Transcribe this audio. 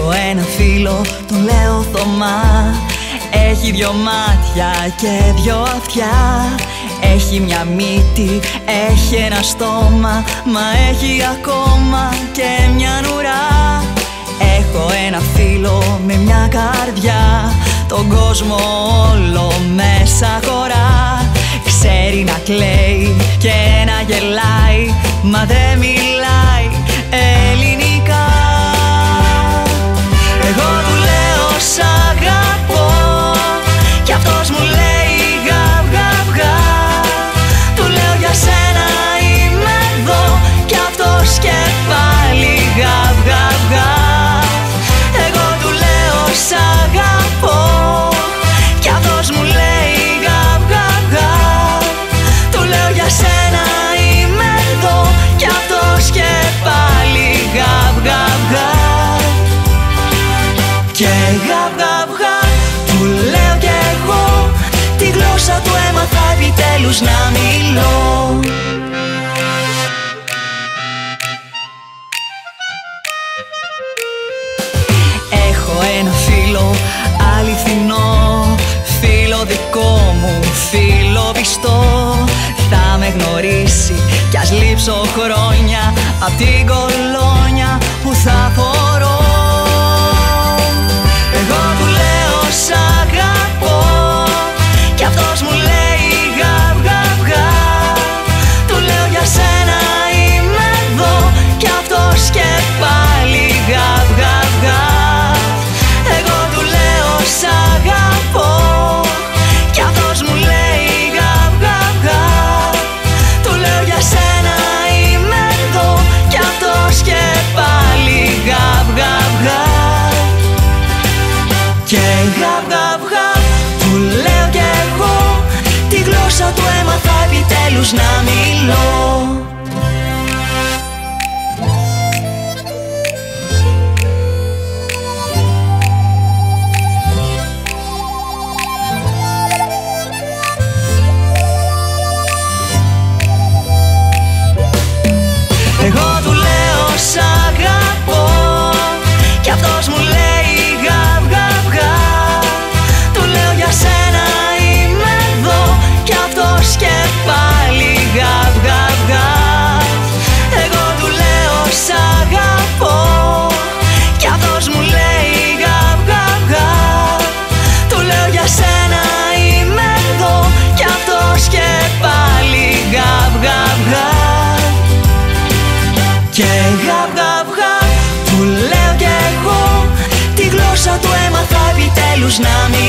Έχω ένα φίλο, τον λέω Θωμά. Έχει δυο μάτια και δυο αυτιά. Έχει μια μύτη, έχει ένα στόμα Μα έχει ακόμα και μια νουρά. Έχω ένα φίλο με μια καρδιά Τον κόσμο όλο μέσα χωρά. Ξέρει να κλαίει και να γελάει Μα δεν μιλάει για σένα είμαι εδώ Κι αυτός και πάλι γαβ γαβ γαβ Και γαβ γαβ γαβ Του λέω κι εγώ. Τη γλώσσα του έμαθα επιτέλους να μιλώ. Έχω ένα φίλο κι ας λείψω χρόνια Απ' την κολόνια που θα φορώ γαβ γαβ γαβ Του λέω κι εγώ Τη γλώσσα του έμαθα επιτέλους να μιλώ και γαβ γαβ γαβ Του λέω κι εγώ Τη γλώσσα του έμαθα επιτέλους να μιλώ